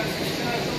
Obrigado.